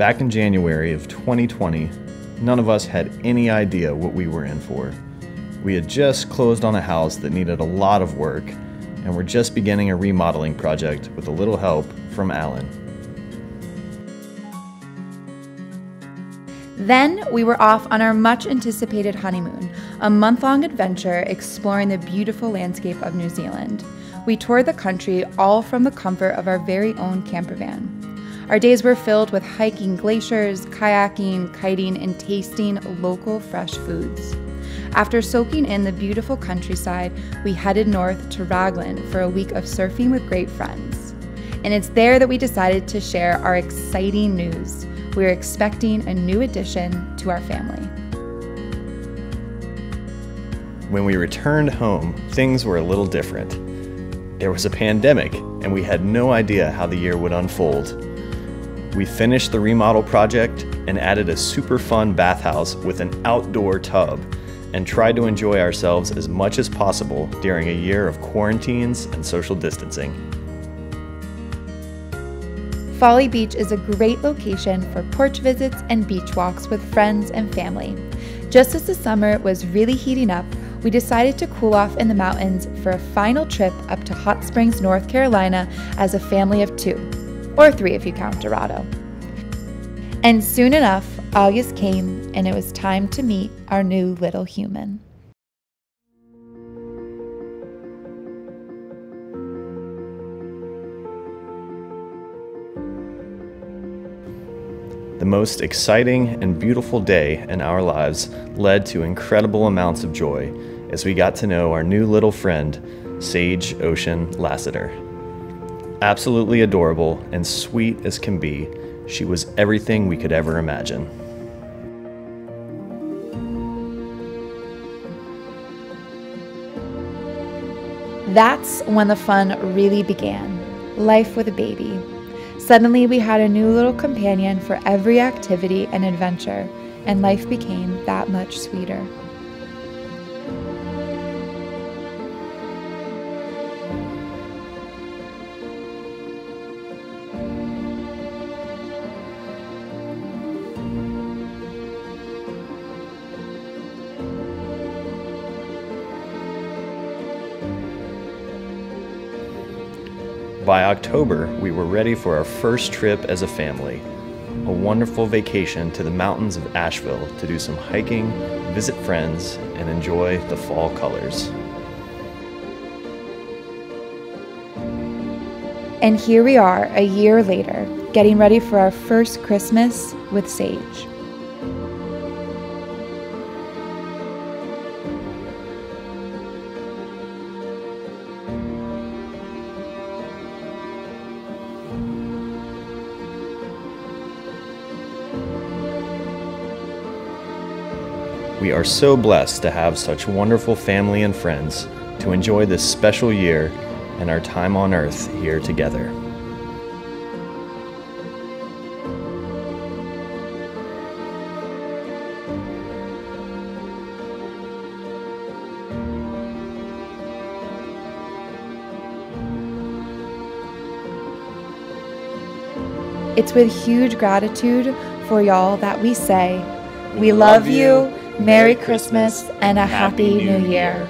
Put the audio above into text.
Back in January of 2020, none of us had any idea what we were in for. We had just closed on a house that needed a lot of work, and were just beginning a remodeling project with a little help from Alan. Then we were off on our much anticipated honeymoon, a month long adventure exploring the beautiful landscape of New Zealand. We toured the country all from the comfort of our very own camper van. Our days were filled with hiking glaciers, kayaking, kiting, and tasting local fresh foods. After soaking in the beautiful countryside, we headed north to Raglan for a week of surfing with great friends. And it's there that we decided to share our exciting news. We are expecting a new addition to our family. When we returned home, things were a little different. There was a pandemic, and we had no idea how the year would unfold. We finished the remodel project and added a super fun bathhouse with an outdoor tub and tried to enjoy ourselves as much as possible during a year of quarantines and social distancing. Folly Beach is a great location for porch visits and beach walks with friends and family. Just as the summer was really heating up, we decided to cool off in the mountains for a final trip up to Hot Springs, North Carolina as a family of two or three if you count Dorado. And soon enough, August came and it was time to meet our new little human. The most exciting and beautiful day in our lives led to incredible amounts of joy as we got to know our new little friend, Sage Ocean Lassiter. Absolutely adorable and sweet as can be, she was everything we could ever imagine. That's when the fun really began life with a baby. Suddenly, we had a new little companion for every activity and adventure, and life became that much sweeter. By October, we were ready for our first trip as a family. A wonderful vacation to the mountains of Asheville to do some hiking, visit friends, and enjoy the fall colors. And here we are, a year later, getting ready for our first Christmas with Sage. We are so blessed to have such wonderful family and friends to enjoy this special year and our time on earth here together. It's with huge gratitude for y'all that we say, We love you, Merry Christmas, and a Happy New Year.